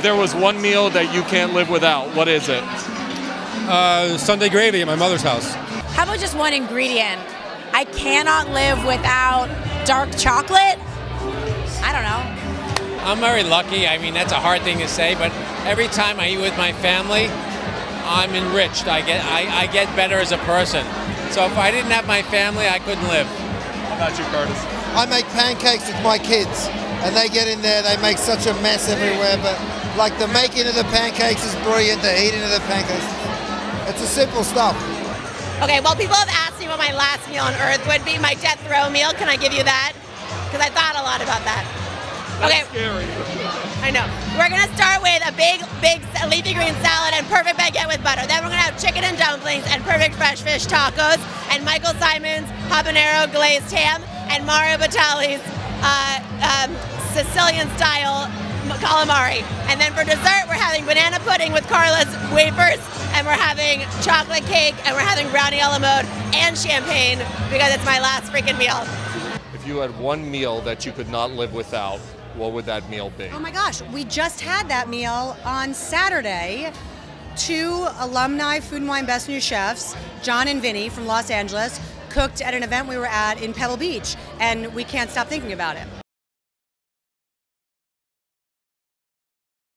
If there was one meal that you can't live without, what is it? Uh, Sunday gravy at my mother's house. How about just one ingredient? I cannot live without dark chocolate. I don't know. I'm very lucky. I mean, that's a hard thing to say, but every time I eat with my family, I'm enriched. I get I, I get better as a person. So if I didn't have my family, I couldn't live. How about you, Curtis? I make pancakes with my kids, and they get in there, they make such a mess everywhere, but like the making of the pancakes is brilliant, the eating of the pancakes, it's a simple stuff. Okay, well, people have asked me what my last meal on earth would be. My death row meal. Can I give you that? Because I thought a lot about that. Okay. Scary. I know. We're gonna start with a big, big leafy green salad and perfect baguette with butter. Then we're gonna have chicken and dumplings and perfect fresh fish tacos and Michael Symon's habanero glazed ham and Mario Batali's uh, um, Sicilian style calamari. And then for dessert, we're having banana pudding with Carla's wafers, and we're having chocolate cake, and we're having brownie a la mode and champagne because it's my last freaking meal. If you had one meal that you could not live without, what would that meal be? Oh my gosh, we just had that meal on Saturday. Two alumni Food and Wine Best New Chefs, Jon and Vinny from Los Angeles, cooked at an event we were at in Pebble Beach, and we can't stop thinking about it.